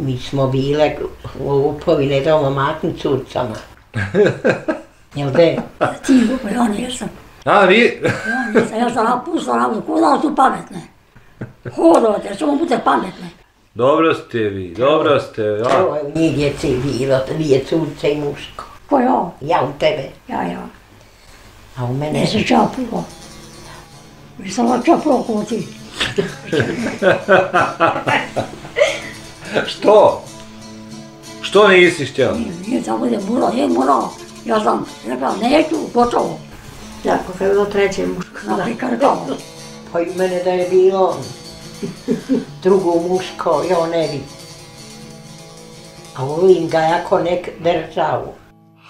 Mi smo bile u upovine doma makni curcama. Jel de? Ti lupo, ja nisam. A, vi? Ja nisam, ja sam napustila na kuda su pametne. Hodovate, samo bude pametne. Dobro ste vi, dobro ste. Ja. Ovo je u njih djece bilo, dvije curce i muško. Ko ja? Ja u tebe, Ja, ja. a u mene... Ne se čapuo. Nisam vam čapuo ko ti. Što? Što nisi htjela? Nije da bude mora, je mora. Ja sam rekla, neću, gotovo. Tako, kad je bilo treće muško. Na prikarkao. Pa i mene da je bilo drugo muško, ja ne bi. A volim ga jako nek državu.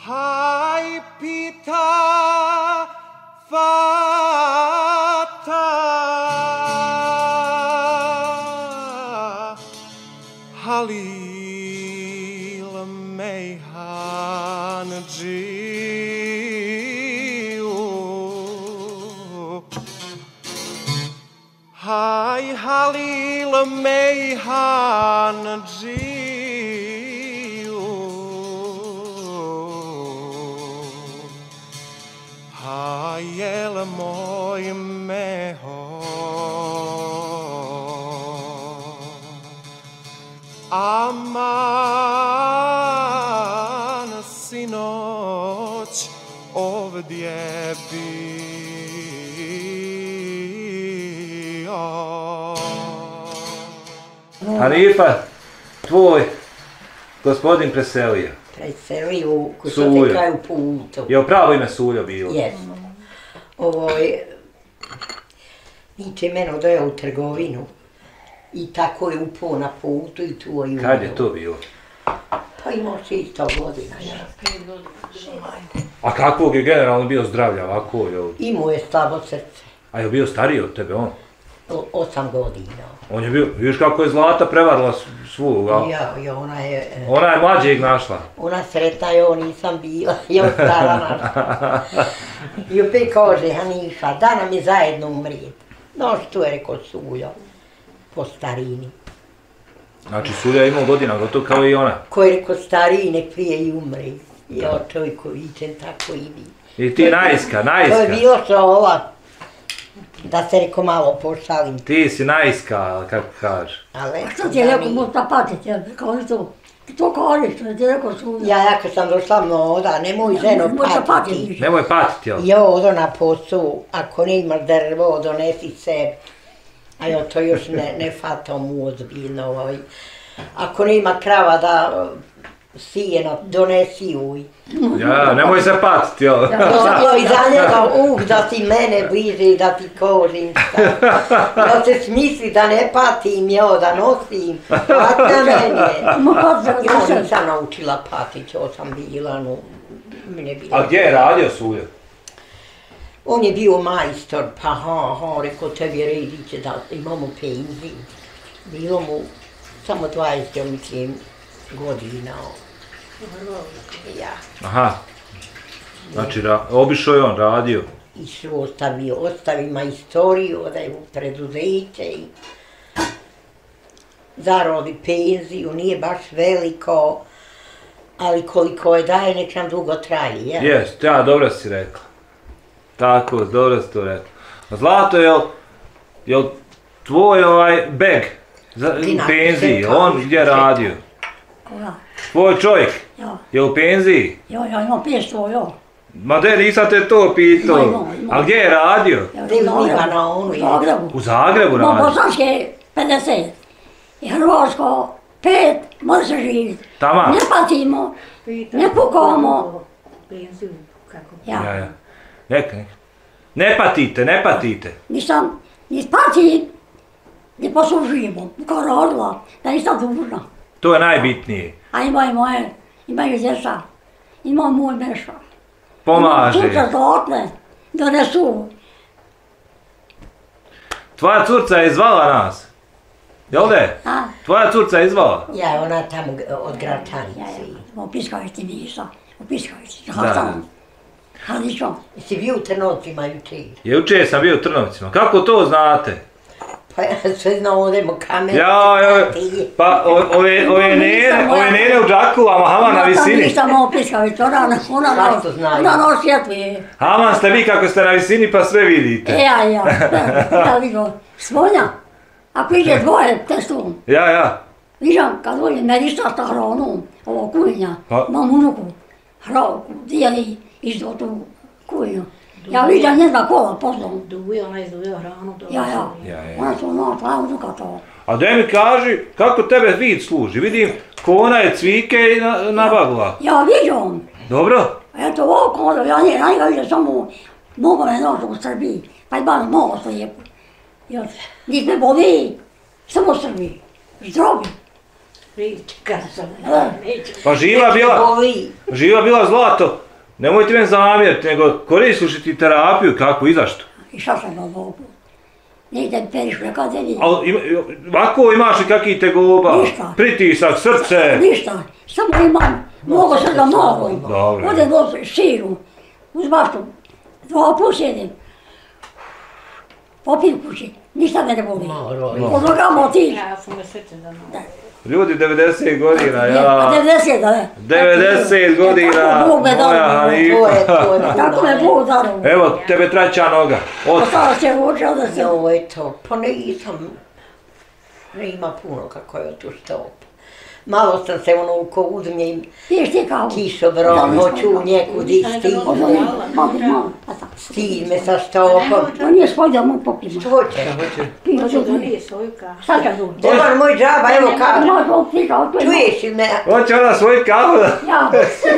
Hai pita tvoj gospodin preselio. Preseli u Suljo. kusotekaju putu. Je li pravo ime Suljo bilo? Jes. Ovo je... Niče meno da je u trgovinu. I tako je upao na putu i tu je Kad je to bilo? Pa imao 600 godina. Ja. A kakvog je generalno bio zdravlja ovako? Imao je slabo srce. A je bio stariji od tebe on? O- Osam godina. On je bio, vidiš kako je Zlata prevarila svu, a? Ja, ja, ona je... e, Ona je mlađeg našla. Ona sretna je, on nisam bila, je ostala naša. I opet kaže Hanifa, da nam je zajedno umrijet. No što je rekao Suljo, po starini. Znači, Sulja je imao godina, gotovo kao i ona. Ko je rekao stariji, nek prije i umri. Ja, čovjek koji vičen tako i vi. I ti najska, To je najska. bilo što ova, da se reko malo pošalim. Ti si najska, kako kaže. Ali, A što ti je rekao, možda patiti, ja, kao to. To što je ti rekao su... Ja, ja kad sam došla mnoda, nemoj ženo Možda patiti. Nemoj patiti, jel? Jo, odo na poslu, ako ne imaš drvo, donesi se. A jo, to još ne, ne fatam ozbiljno. Ovaj. Ako ne ima krava da sijeno, donesi uj. Ja, nemoj se patiti, jel? Jo, i za njega uh, da ti mene bliže i da ti kožim šta. Ja se smisli da ne patim, jo, da nosim. Pat na mene. Se Ja odnosio? nisam naučila patiti, jo sam bila, no, mi ne bila. A gdje je radio Sulja? On je bio majstor, pa ha, ha, rekao tebi redi će da imamo penziju. Bilo mu samo 20, ja mislim, godina. Ja, Aha. Znači, ra, obišao je on, radio. i sve ostavio, ostavi majstoriju, da je u preduzeće i zarodi penziju, nije baš veliko, ali koliko je daje, nek nam dugo traje, jel? Jest, ja, dobro si rekla. Tako, dobro si to rekla. Zlato, jel, jel tvoj ovaj beg za, u penziji, on gdje radio? Ja, Tvoj čovjek ja, je u penziji? ja, ja imam 500, ja. Ma de, nisam te to pitao. Ima, ima, ima. A gdje je radio? Ja, Gdje uzmiva na onu, U. Zagrebu. U Zagrebu Ma radio. bosanske 50. I Hrvatsko 5, može se živjeti. Tama. Ne patimo, ne kukamo. Penziju, kako? Ja, Ja, ja. Neka, neka. Ne patite, ne patite. nisam ni patim, ni poslužujemo. Kao rodila, da nisam dužna. To je najbitnije. A imaju moje, imaju djeca. Ima moj meša. Pomaže. Sutra dotle, donesu. Tvoja curca je zvala nas. Jel de? A, Tvoja curca je zvala. Ja, ona tamo od ja, Gračanice. ja, u Piskavici nisam. U Piskavici, Da. Hasan. Halićom. Jesi bio u Trnovcima jučer? Juče sam bio u Trnovcima. Kako to znate? Pa ja sve znao odemo kamer. Ja, ja, pa o- ove, ove nene, ove nene u džakulama, Haman na Ja visini. opiskavić, ona, ona, Zašto ona, znaju? ona nosjetli. Haman ste vi kako ste na visini pa sve vidite. E, ja, ja, ja vidim, svonja. Ako ide dvoje testom, Ja, ja. vidim kad dođe medišta sa hranom, ovo kuhinja, Pa- mam unuku, hravku, dijeli izdo tu kuhinju. Ja vidim njega kola poslom. Dujo, ona izduvio hranu. Ja, ja, Ja, ja. ona su ono, ta unuka to. A daj mi kaži, kako tebe vid služi? Vidim, ko ona je cvike i na, nabavila. Ja vidim, Dobro? eto ovako, ono, ja nije, ja njega vidim samo mogo me nožu u Srbiji, pa je bar mnogo slijepo. Još, nis me boli, samo Srbiji, zdrobi. Prička sam. Pa živa bila, Boli. živa bila zlato. Nemojte me zamjeriti, nego koristiš ti terapiju, kako i zašto? I šta sam na Bogu? Ne idem periš prekadelji. Ali ima, ovako imaš li kakvi te goba? Ništa. Pritisak, srce. Ništa, samo imam, mogu se da mogu. Dobro. Odem do širu, uz baštu, dva plus jedan. Popijem kući, ništa me ne boli. Moro. Od nogama otiš. Ja sam me srce da no. Ljudi 90 godina, Ne, pa ja. 90, da ne. 90 godina, moja. To je, Hanifa. to je. Tako me Bog dao. Evo, tebe traća noga. Od... Ostala se uče, onda se... Jo, eto, pa nisam, ne ima puno kako je tu stop. Malo sam se ono ko uzmem Piješ ti kavu? kišobron, hoću u njeku di stid, Ovo je, pa tako. stid me sa stopom. On je svoj da mu popijemo. Što će? Pivo Hoću da nije. svoju kašu. Šta će tu? Dobar moj džaba, evo tome. Čuješ li me? Hoće ona svoj kavu da... Ja,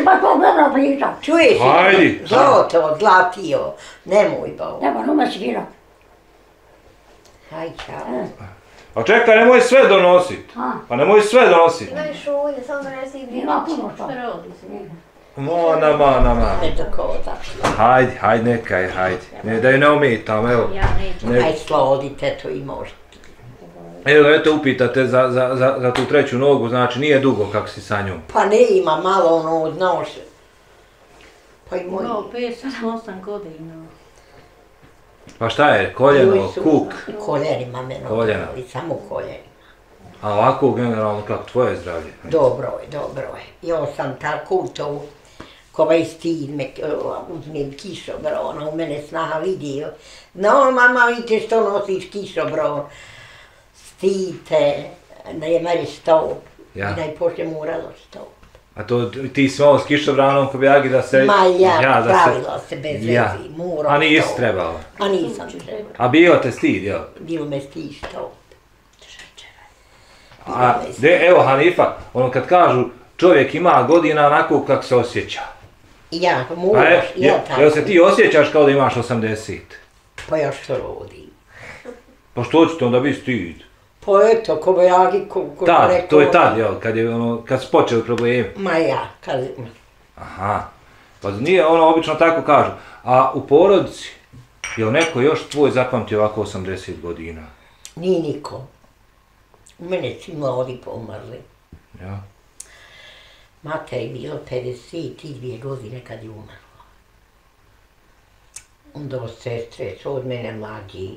pa to gleda priča. Čuješ li me? Ajdi. Zlato, zlatio, nemoj bao. Nema, nema svira. Aj, čao. A čekaj, nemoj sve donosit. A, Pa nemoj sve donosit. Daj šolje, samo donesi i puno što. Rodi se. Mona, mana, mana. Ne do koda. Hajde, hajde, nekaj, hajde. Ne, da je ne ometam, evo. Ja neću. Ne, Aj, slodite to i možete. evo, eto, upitate za, za, za, za tu treću nogu, znači nije dugo kako si sa njom. Pa ne ima malo ono, znaš. Pa i moj. No, 5, 7, 8 godina. Pa šta je, koljeno, su kuk, U koljenima me Koljena. ali samo koljeni. a ovako generalno kako tvoje zdravlje. Dobro je, dobro je. Ja sam tako u to, ko ovaj stid me, o, uzmem kišobron, u mene snaha vidio. No, mama, vidite što nosiš kišobron. Stid te, da je meni stop. Ja. I da je poslije moralo stop. A to ti si malo s kišobranom pobjagi da se... Ma ja, da pravila se bez Ja. vezi, mora A nisi stop. trebala. A nisam trebala. A bio te stid, jel? Bilo me stid stop. A, de, evo Hanifa, ono kad kažu čovjek ima godina onako kako se osjeća. Ja, moraš, je, ja je, tako. jel se ti osjećaš kao da imaš 80? Pa ja što rodim. Pa što će to onda biti stid? Pa eto, ko bi ja, ko, ko Tad, rekao- to je tad, jel, kad je ono, kad su počeli problemi. Ma ja, kad, Aha, pa nije ono obično tako kažu. A u porodici, jel neko još tvoj zapamti ovako 80 godina? nije niko. U mene svi mladi pomrli. Ja. Mata je bilo 52 godine kad je umrla. Onda od sestre su od mene mlađi.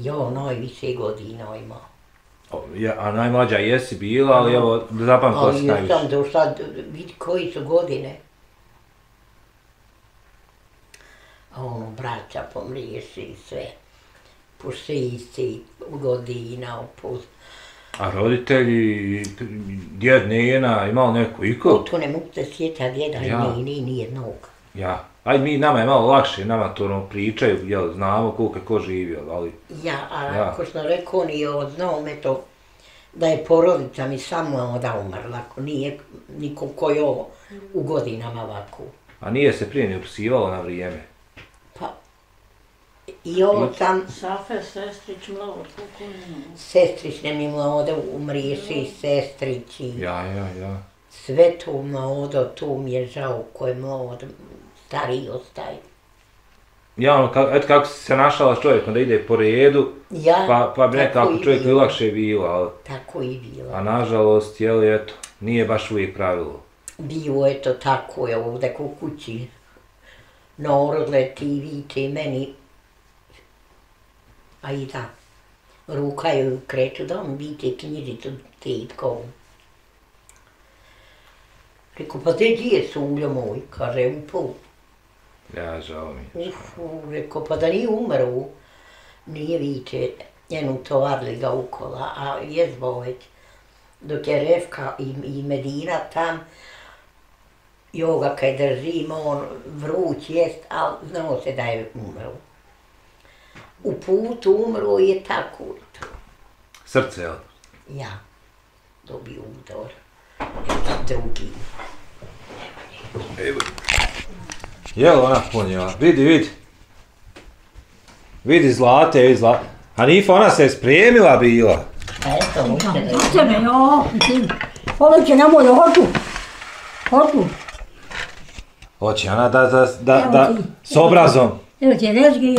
Jo, najviše godina ima. Ja, a najmlađa jesi bila, ali evo, zapamtila si Ali još najviše. sam došla, vidi koji su godine. A ono, braća pomriješi i sve. Po 60 godina, po... A roditelji, djed, nijena, imao neko iko? To ne mogu se sjetati djeda Ja. ja. ni, ni, ni jednog. Ja. Aj mi, nama je malo lakše, nama to ono pričaju, jel, znamo koliko je ko živio, ali... Ja, a Ja. ako sam rekao, on je znao me to da je porodica mi samo onda umrla, ako nije niko ko je ovo u godinama ovako. A nije se prije ni opsivalo na vrijeme. Pa, i ovo sam, Safe, sestrić, mlado, kukulinu. sestrične mi mlode umriješi, sestrići, Ja, ja, ja. sve to mlado, tu mi je žao ko je mlad, stariji ostaje. Ja, ono, ka, eto kako se našala s čovjekom da ide po redu, Ja, pa, pa bi nekako i bilo. lakše bilo, ali... Tako i bilo. A nažalost, jel, eto, nije baš uvijek pravilo. Bio je to tako je ovdje ku kući. Narod leti, vite meni. A i da. Rukaju, kreću dom, vidite knjižicu tetkovu. Rekao, pa te gdje je sunjo moj? Kaže, u pol. Ja, žao mi. Ufu, rekao, pa da nije umro, nije viče, njenu tovarli ga ukola, a je već. Dok je Revka i, i Medina tam, i ovoga kaj držimo, on vruć jest, ali znao se da je umro. U putu umro je tako to. Srce, jel? Ja dobio udor. Drugi. Evo. Jel ona ponijela? Vidi, vidi. Vidi zlate, vidi zlate. Hanifa, ona se je spremila bila. Eto, hoće da Za tebe, jo, će nemoj, hoću. Hoću. Hoće ona da, da, da, Evo da, ti. s obrazom. Evo ti rezgi.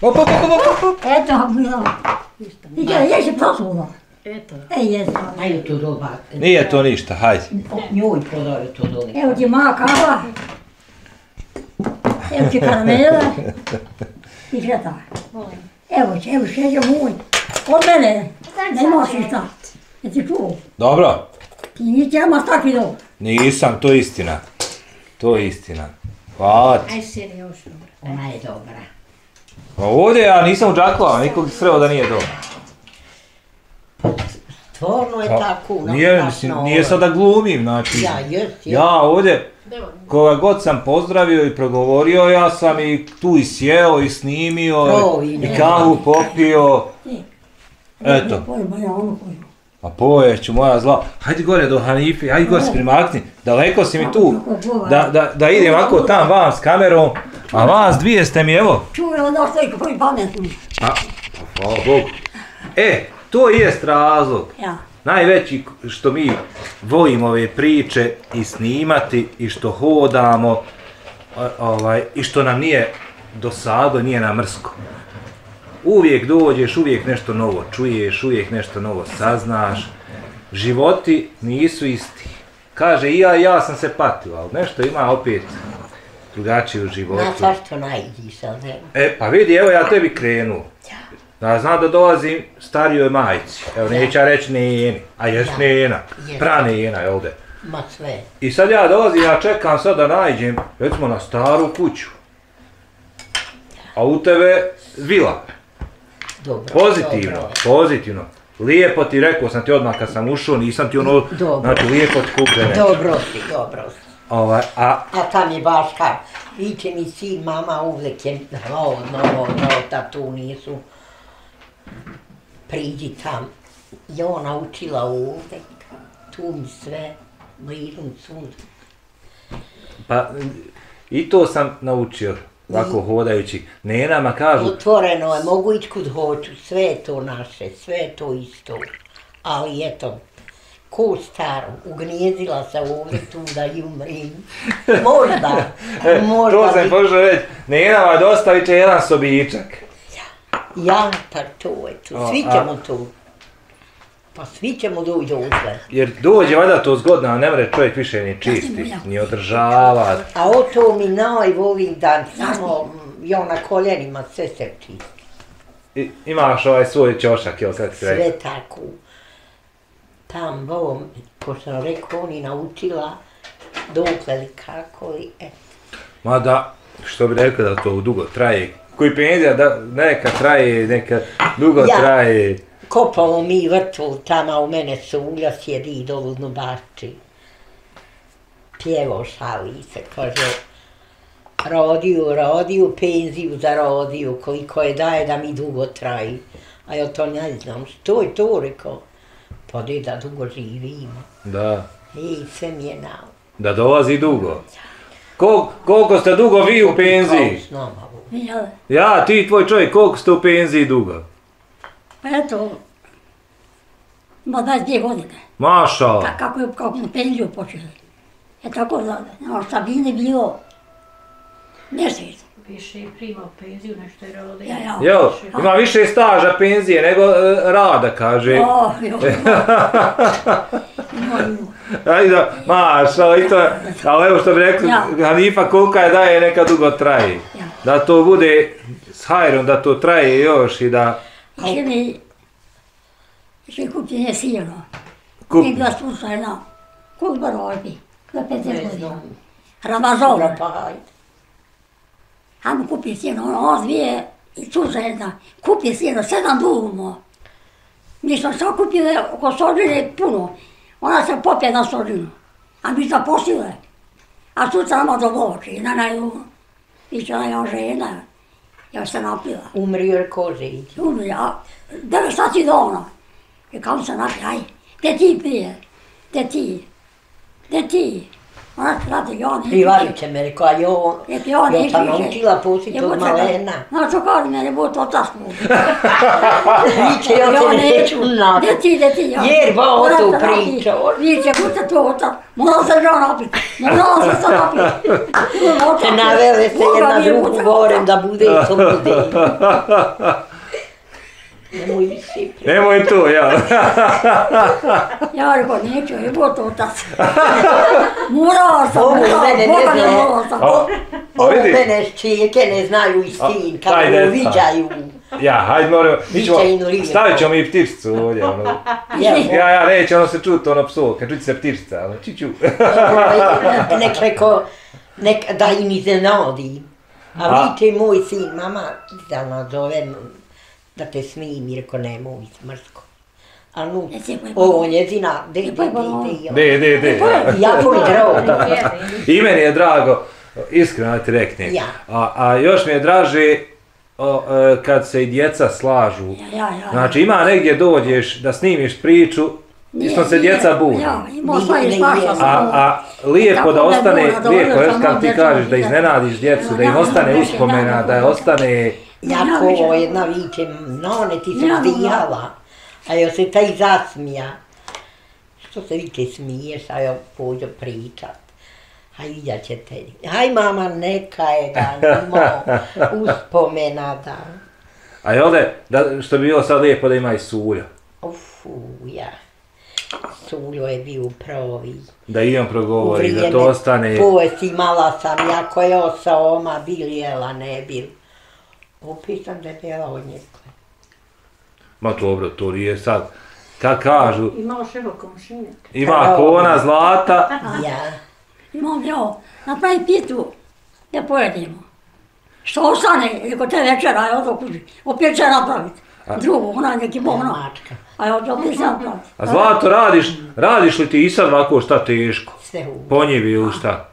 Op, op, op, op, op. Eto, bilo. I kada jesi prosulo. Eto. E, jesi. Ajde tu doba. Nije to ništa, hajde. Njoj prodaju to dole. Evo ti moja kava. Evo ti karamela. I kreta. Evo ti, evo šeđe moj. Od mene. Ne imaš ništa. Jesi čuo? Dobro. Ti nisi ima stakli do. Nisam, to je istina. To je istina. Hvala ti. Aj sjedi još. Ona je dobra. A ovdje ja nisam u nikog sreo da nije dobro. Stvarno je tako. ono, Nije, mislim, nije ovo. sad da glumim, znači. Ja, jes, jes. Ja ovdje, koga god sam pozdravio i progovorio, ja sam i tu i sjeo i snimio i i ne. kahu popio. Eto, Pojma ja ono koju. a pojeću moja zla. Hajde gore do Hanifi, hajde gore se primakni. Daleko si mi tu. Da, da, da idem ovako tam vam s kamerom. A vas dvije ste mi, evo. Čuvaj onda što je koji pametni. A, hvala Bogu. E, to jest razlog. Ja. Najveći što mi volimo ove priče i snimati i što hodamo ovaj, i što nam nije dosadno, nije nam mrsko. Uvijek dođeš, uvijek nešto novo čuješ, uvijek nešto novo saznaš. Životi nisu isti. Kaže i ja, ja sam se patio, ali nešto ima opet drugačije u životu. Na zašto najdiš, ali ne? E, pa vidi, evo ja tebi krenu. Ja znam da dolazim starijoj majici. Evo, neću ja reći neni, a jes Da. nena. Jest. Pra nena je ovdje. Ma sve. I sad ja dolazim, ja čekam sad da nađem, recimo na staru kuću. A u tebe vila. Dobro. Pozitivno, dobro. pozitivno. Lijepo ti rekao sam ti odmah kad sam ušao, nisam ti ono, Dobro. znači lijepo ti kupljene. Dobro si, dobro si. Ovaj, a A tam je baš kao, viče mi sin, mama uvijek je hladno, hladno, da tu nisu. Priđi tam. I ona učila ovdje, tu mi sve, blizu sunce. Pa, i to sam naučio, ovako hodajući. Nenama kažu, Otvoreno je, mogu ići kud hoću, sve je to naše, sve je to isto. Ali eto, ko staro, ugnijezdila se ovdje tu da i umrim. Možda, e, možda to sam bi- pošao reći, Nenama dostavit će jedan sobičak. Ja, pa to je to, svi ćemo tu. Pa svi ćemo doći do uzve. Jer dođe valjda to zgodno, a ne mre čovjek više ni čistit, ni održavat. A o to mi najvolim dan, samo ja na koljenima sve se čisti. I, imaš ovaj svoj ćošak, jel kako si rekao? Sve tako. Tam, bo, ko sam rekao, oni naučila dokle li kako li, e. Mada, što bi rekao da to dugo traje. Koji penzija, da neka traje, neka dugo Ja. traje. Kopamo mi vrtu, tamo u mene su ulja sjedi i dolu bači. Pjevo šali se, kaže, rodiju, rodiju, penziju za rodiju, koliko je daje da mi dugo traji. A ja to ne znam, što je to, rekao. Pa de da dugo živimo. Da, Ej, sve mi je nao. da dolazi dugo. Kol, koliko ste dugo vi u penziji? Kao s nama, ovo. Ja, Ja, ti i tvoj čovjek, koliko ste u penziji dugo? pa eto, ima 22 godine. Maša, Ka, kako je, kako smo penziju počeli. E tako da, no, Sabine bilo mjesec. Više je primao penziju nešto je rodio. Ja, ja. jel, ima više staža penzije nego e, rada, kaže. O, jo, ima, ima. Ajde, maša, i to, ali evo što bi rekli, Ja. Hanifa kolika je daje, neka dugo traje. Ja. Da to bude s hajrom, da to traje još i da... Še mi, še kupi nje sijeno. Kup, Mi bila slučajna, kog barobi, za 50 Ne godina. znam. Ramazan, Dobro, pa hajde. Hajmo kupi sjeno, ono dvije i slučajna, kupi sjeno, sedam dumo. Mi smo sve kupili oko sođine puno. Ona se popije na sođinu, a mi zaposlile. A sutra nama dogovoči, na naju, iće na još žena, ja se napila. Umrio je kože. Umri, a devet sati do ona. I kao se napila, aj, gdje ti pije, gdje ti, gdje ti. Se radi, ja ne Privarit će me, rekao, a jo, Je ja jo sam naučila pusiti od malena. No, što kaže mene, bude to tasno. Viće, ja Ja te neću. nada. Gdje ti, gdje ti, ja. Jer ba o to priča. Viće, bude to otak. Mora se žao napit. Mora se se napit. Te navele se jedna drugu govorem da bude i to bude. Nemoj više. nemoj to, ja. Ja rekao, neću, je bude to otak. Morao sam, Ovo morao, mene ne Boga ne zna. morao sam. A, a Ovo vidi, mene čijeke ne znaju istin, A, kako daj, mu ne zna. viđaju. ja, hajde moramo, mi ćemo, stavit ćemo i ptičicu ovdje, ono. Ja, Ja, neće ono se čuti, ono psovka, čuti se ptičica, ono, čiću. ovaj, nek reko, nek da im iznenadi. A viče moj sin, mama, da nazovem, da te smijem, i reko nemoj smrsko. A nu, koji ovo njezina, de, de, de, balon? de, De, de, de. jako mi drago. I meni je drago, iskreno ti reknem. Ja. A, a još mi je draže o, e, kad se i djeca slažu. Ja, ja, ja. Znači ima negdje dođeš da snimiš priču, isto se djeca bune. Ja, imao sva i svašta. A, a lijepo da ostane, lijepo je sam kad ti kažeš da iznenadiš djecu, da im Ja, ostane ja, ja, uspomena, ja, da ja. ostane... Jako Ja, ovo ja. jedna viče, none ti Ja, se ja. zdijala. A joj se taj zasmija. Što se viče smiješ, a joj pođo pričat. Aj, vidjet ćete. Aj, mama, neka je da ima uspomena da. A je ovdje, da, što bi bilo sad lijepo da ima i sulja. Ufu, ja. Suljo je bio pravi. Da i on U progovori, da vrijeme to ostane... povesti imala sam, jako je osa oma, bil jela, ne bil. Opet sam debela od njega. Ma dobro, to nije sad. Kad kažu, Imao šeho komšine. ima kona zlata, Ja. Imam ja, napravi pitu, da pojedemo. Što ostane, ako te večera, ja odo kuži, opet će napravit. Drugo, ona neki bona. Mačka. A ja to opet će napravit. a zlato radiš, radiš li ti i sad ovako šta teško? Sve u... Po njivi ili šta?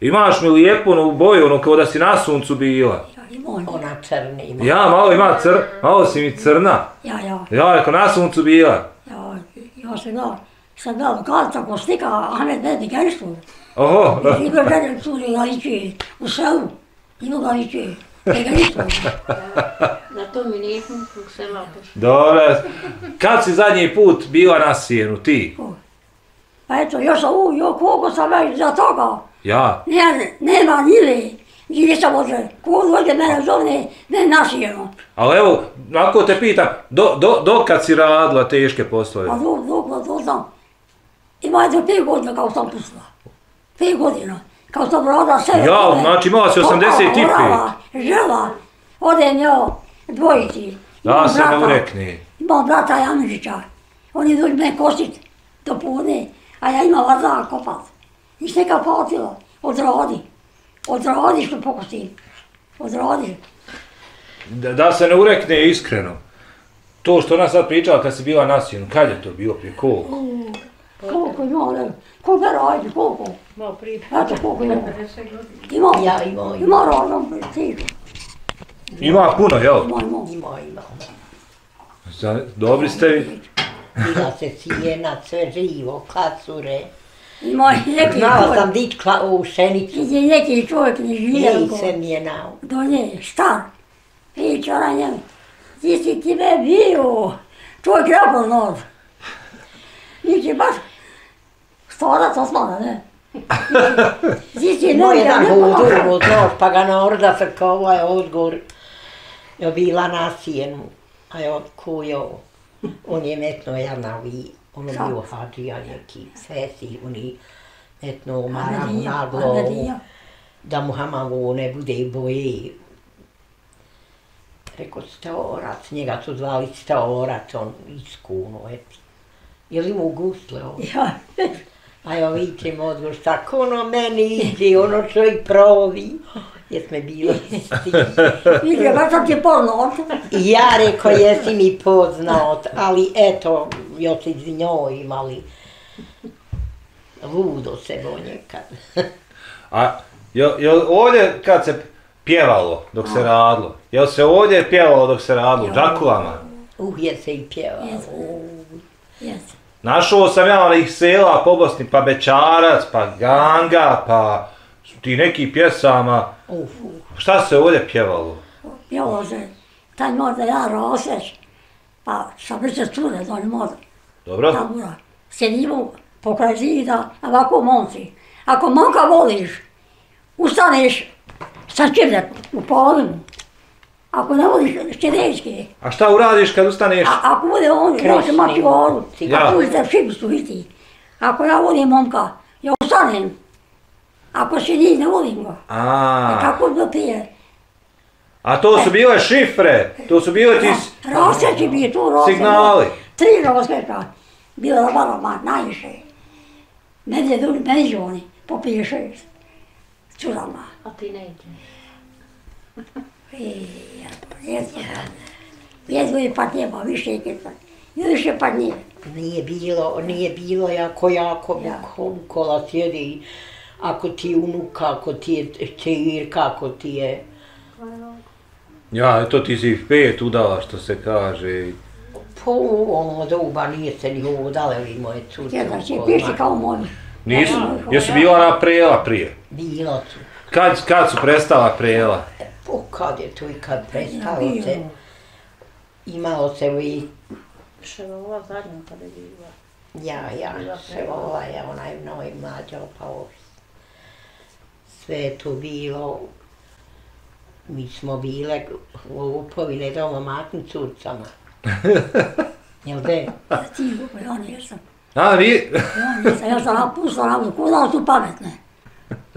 Imaš mi lijepu onu boju, ono kao da si na suncu bila. Ja imam, Ona crni ima. Ja, malo ima cr, malo si mi crna. ja, ja, Ja, ako na suncu bila. ja, ja sam da, sam da, kad tako slika Ahmed Bedi Gerištu. Oho, I ga žene curi galići u selu, ima galići, Gerištu. Na tom i nisam u sela dobro. Kad si zadnji put bila na sjenu, ti? Pa eto, još sam u, jo, koliko sam već za toga. Ja. Ne, nema njive, njive sam može, ko dođe mene zovne, ne našijeno. Ali evo, ako te pitam, do, do, do kad si radila teške poslove? A dok, dok, dok sam, ima je do pet godina kao sam pustila. Pet godina, kao sam radila sve. Ja, znači imala si 85. Orala, žela, odem ja dvojici. Da se ne urekne. Imam brata Jamižića, oni dođu me kosit do podne, a ja imam vazda kopat. I se neka patila, odradi. Odradi što pokosim. Odradi. Da, da se ne urekne iskreno. To što ona sad pričala kad si bila na kad je to bilo, prije koliko? Koliko ima, ne? Koliko radi, koliko? Malo prije. Eto koliko ima. 50 godina. Ima, Ja imam, ima razom priču. Ima puno, jel? Ima, ima. Ima, ima. Za- Dobri ste vi. Bila se sijena, sve živo, kacure. I neki Znala sam kla, u šenicu. Ide neki čovjek živi, Jej, rekao. sve mi je nao. do nje, star. Priča na njemu, ti si ti me bio, čovjek repao nos. Niči baš, starac osmana, ne? Ti si ne, jedan ne, budur od nož, pa ga na orda frka ovaj odgor. Je bila na sjenu, a je otkujo. On je metno janavi, ono Šta? bio hađija neki, fesi, oni metno maramu Ahmedija, na glavu, Ahmedija. da mu ne bude boje. Rekao staorac, njega su zvali staorac, on iskuno, eto. Je li mu gusle ovo? Ja, A ja vičem odgovor, šta ono meni ide, ono što i provi. Jesme bilo isti. vidi, baš ti poznao. I ja rekao, jesi mi poznat, ali eto, još i z njoj imali. Ludo se bo nekad. A jel, jel ovdje kad se pjevalo dok se radilo, jel se ovdje pjevalo dok se radilo, u Đakulama? Uh, je se i pjevalo. Jes. Jes. Našao sam ja onih sela po Bosni, pa Bećarac, pa Ganga, pa ti neki pjesama. Uf, uf. Šta se ovdje pjevalo? Pjevalo se, taj možda ja roseš, pa sam već cure do ne Dobro? Tabura. Sjedimo pokraj zida, a ovako momci. Ako momka voliš, ustaneš sa čivljem u polinu. Ako ne voliš šćedečke, A šta uradiš kad ustaneš? a ako bude on, Kresni. ja se mači voru, Ja. ako budete šipstu iti. Ako ja volim momka, ja ustanem. Ako se njih ne volim ga, A, kako da pije. a to su bile šifre, to su bile ti s- Roseći bi tu rose. signali. Tri roseča. Bilo je varoma najviše. Medje duli, među oni, popije šest. Curama. A ti ne ideš. Jedno. Je pa nema, više je kjepa. Više pa nije. Nije bilo, nije bilo jako, jako, Ja. ja. kola sjedi. Ako ti je unuka, ako ti je čirka, ako ti je... Ja, eto ti si pet udala što se kaže. Po ono doba nije se ni hodale vi moje curce. Jedna će okolo piši kao moj. Nisu, Ja, jesu ja. bila na prela prije? Bilo su. Kad, kad su prestala prela? Po kad je to i kad Ja, prestalo bio. se, imalo se i Ševala zadnja kada je bila. ja, ja, Bila ova je onaj moj mlađa pa ovi. Sve je to bilo, mi smo bile u upovine doma matnim curcama. Jel de? Ja ti gupo, ja nisam. A, nije? Ja nisam, ja sam pustila ravno, kuda su pametne.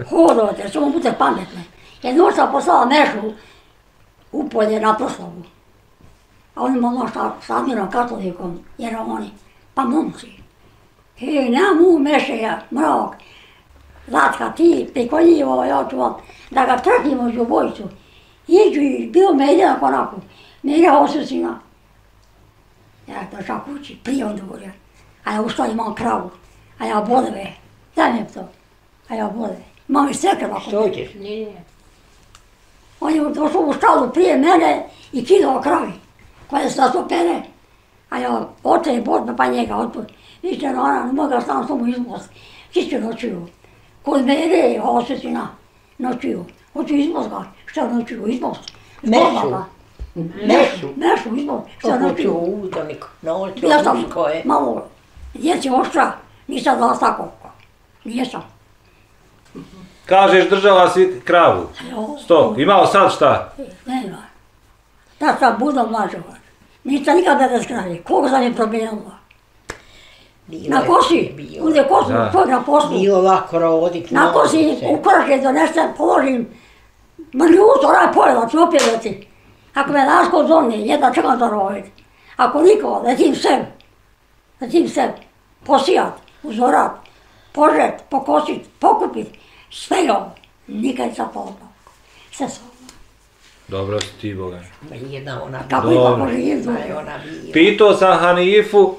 Hodovate, samo budete pametne. Jedno sam poslala mešu u polje na proslavu. A oni malo šta sadiram katolikom, jer oni, pa momci. Hej, nema mu meše ja, mrak. Zatka, ti, prikoljivo, ja ću vam, da ga trkimo u bojicu. Iđu i bio me jedan onako, njega osusina. Ja došao kući, prije on govorio. A ja ustao imam kravu, a ja bodove. Daj mi to. A ja bodove. Imam i sekre ovako. Što ćeš? Nije. On je došao u štalu prije mene i kidao kravi, koja se to pere. A ja ote i bodbe pa njega otput. Više ona, ne mogu sam samo izmost. Svi će noćuju. Kod mene osjećina noćuju. Hoću izmost ga. Šta noćuju? Izmost. Mešu. Mešu. Mešu, izmost. Šta Što hoću noćuju? udonik, noću, Ja sam usko je. malo djeci oštra, nisam dala tako. Nisam. Kažeš držala si kravu. Sto, imao sad šta? Nema. Da sam budom lažova. Nisam nikada bez kraje. Koga sam je promijenila? Bilo Na je- kosi, bude kosu, Da. to na poslu. Bilo ovako rodit, Na kosi u krše donesem, položim. Mrljuto, onaj pojela, ću opjevati. Ako me nasko zoni, jedna čekam da rovit. Ako niko, letim sem. Letim sem. Posijat, uzorat, požet, pokosit, pokupit. Sve je ovo. Nikad sa polno. Sve ovo. Dobro si ti, Boga. Jedna ona Kako Dobro. ima bila, je ona bila. Pitao sam Hanifu,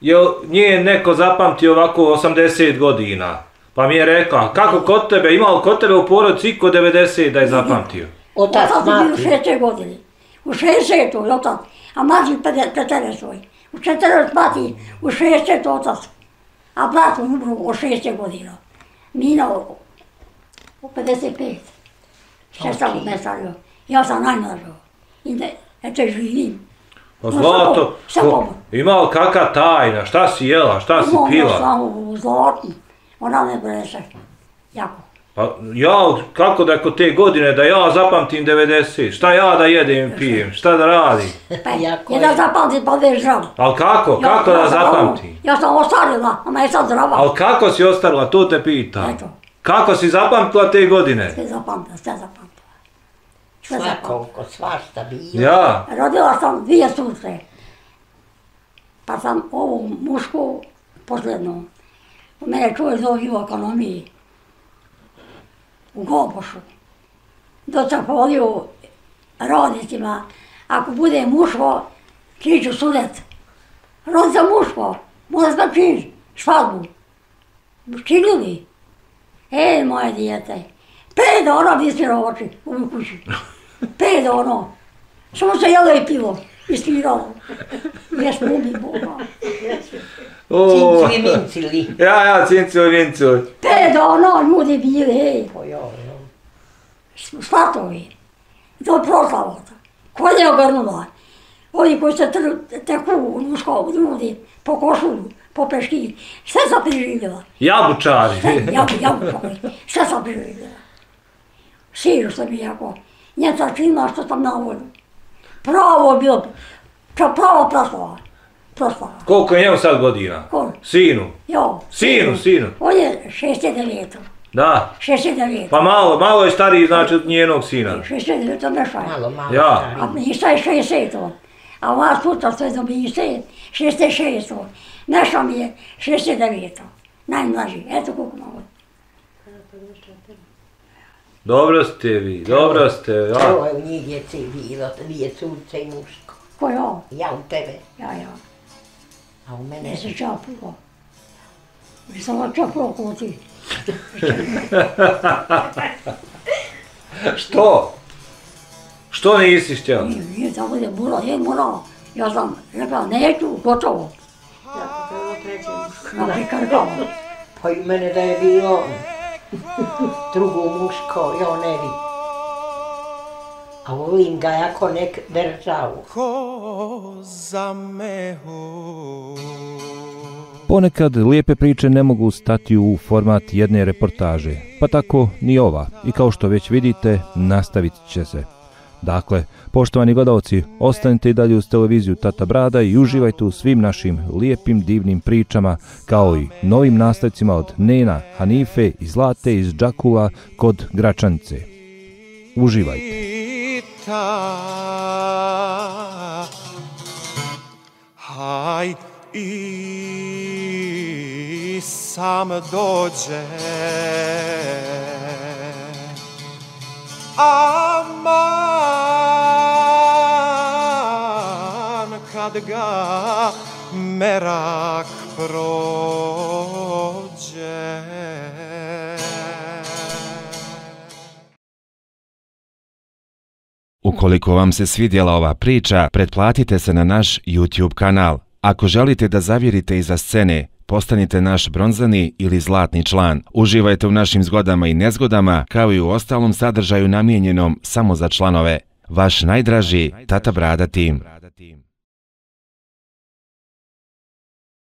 jel nije neko zapamtio ovako 80 godina? Pa mi je rekao, kako kod tebe, imao kod tebe u porodici iko 90 da je zapamtio? Otac Otac je bio u mati. 60 godini. U 60 je otac, a mlađi 50 svoj. U 40 mati, u 60 otac. A brat mu umro u 60 godina. Mina u, u 55. Še sam Ok. me stario. Ja sam najmlađa. I ne, eto živim. Pa No, zlato, ko- imao kakva tajna, šta si jela, šta si Imam ja pila? samo u zlatni. Ona ne breše. Jako. Pa ja, kako da kod te godine, da ja zapamtim 90, šta ja da jedem i pijem, šta da radim? Pa, Jako jedan je. zapamti pa već zdrav. Al kako, kako da sam zapamtim? Ja sam ostarila, a je sad zdrava. Al kako si ostarila, to te pitam. Eto. Kako si zapamtila te godine? Sve zapamtila, sve zapamtila. Sve. Svakoliko, svašta bilo. Ja, Rodila sam dvije suce. Pa sam ovu mušku, posljednu, u mene čuje zove u ekonomiji, u Gobošu. Sam povodio rodnicima, ako bude muško, čiji ću sudet. Rod za muško, mora sam činiš, švadbu. Činili. E, moje dijete, pet ono vismiro oči u kući. Pet ono. Samo se jelo i pivo. Ispiralo. Jesmo ubi Boga. o, Cincili, mincili. ja, ja, cincu, vincu. Pet ono ljudi bili, ej. Pa jo, jo. Svatovi. Do proslava. Konje ogrnula. Ovi koji se tr- teku u muško, ljudi, po košulju, po peški. Sve sam preživjela. Jabučari. Jabu, jabu, sve sam preživjela. Siru sam jako. Njeca čima što sam na volju. Pravo bilo, pra- pravo proslava. Proslava. Koliko je njemu sad godina? Ko? Sinu. Jo. Sinu, sinu. On je 69. Da. 69. Pa malo, malo je stariji znači od njenog sina. 69. mešaj. Malo, malo Ja. stariji. A Misa je 60. A ova sutra sve do Mise 66. Naša mi je 69. Najmlađi. Eto koliko mogu. Dobro ste vi, dobro ste. Ja. Ovo je u njih djece bilo, dvije curce i muško. Ko je ovo? Ja u tebe, Ja, ja. a u mene Ne se čapulo. Nisam čapulo ko ti. Što? Što nisi htjela? Nije, nije da bude mora, je morala. Ja sam rekla, neću, gotovo. Tako, to je ovo treće. Na prikarkala. Pa i mene da je bilo drugo muško, ja ne bi. A volim ga jako nek državu. ko za meho. Ponekad lijepe priče ne mogu stati u format jedne reportaže, pa tako ni ova. I kao što već vidite, nastavit će se. Dakle, poštovani gledalci, ostanite i dalje uz televiziju Tata Brada i uživajte u svim našim lijepim divnim pričama, kao i novim nastavcima od Nena, Hanife i Zlate iz Džakula kod Gračanice. Uživajte. Haj i sam dođe. A kad ga merak prođe. Ukoliko vam se svidjela ova priča, pretplatite se na naš YouTube kanal. Ako želite da zavjerite iza scene, postanite naš bronzani ili zlatni član. Uživajte u našim zgodama i nezgodama, kao i u ostalom sadržaju namijenjenom samo za članove. Vaš najdraži Tata Brada Team.